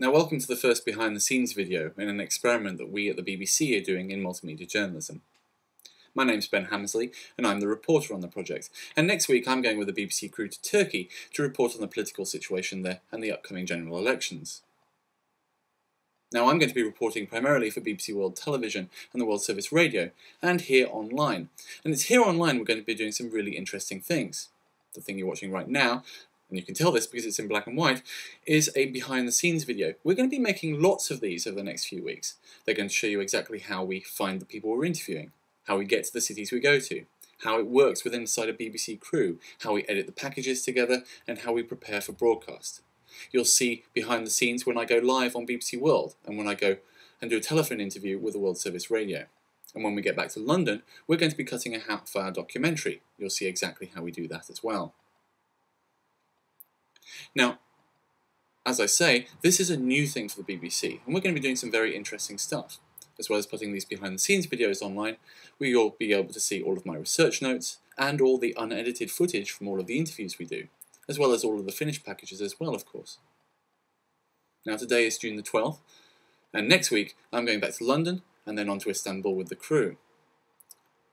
Now welcome to the first behind the scenes video in an experiment that we at the BBC are doing in multimedia journalism. My name's Ben Hammersley and I'm the reporter on the project and next week I'm going with the BBC crew to Turkey to report on the political situation there and the upcoming general elections. Now I'm going to be reporting primarily for BBC World Television and the World Service Radio and here online and it's here online we're going to be doing some really interesting things. The thing you're watching right now and you can tell this because it's in black and white, is a behind the scenes video. We're going to be making lots of these over the next few weeks. They're going to show you exactly how we find the people we're interviewing, how we get to the cities we go to, how it works within inside a BBC crew, how we edit the packages together, and how we prepare for broadcast. You'll see behind the scenes when I go live on BBC World and when I go and do a telephone interview with the World Service Radio. And when we get back to London, we're going to be cutting a half-hour documentary. You'll see exactly how we do that as well. Now, as I say, this is a new thing for the BBC, and we're going to be doing some very interesting stuff. As well as putting these behind the scenes videos online, we will be able to see all of my research notes and all the unedited footage from all of the interviews we do, as well as all of the finished packages as well, of course. Now today is June the 12th, and next week I'm going back to London and then on to Istanbul with the crew.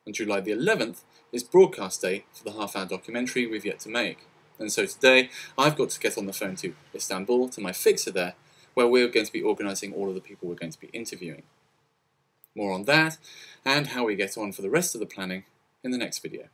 On July the 11th is broadcast day for the half-hour documentary we've yet to make. And so today I've got to get on the phone to Istanbul, to my fixer there, where we're going to be organising all of the people we're going to be interviewing. More on that, and how we get on for the rest of the planning in the next video.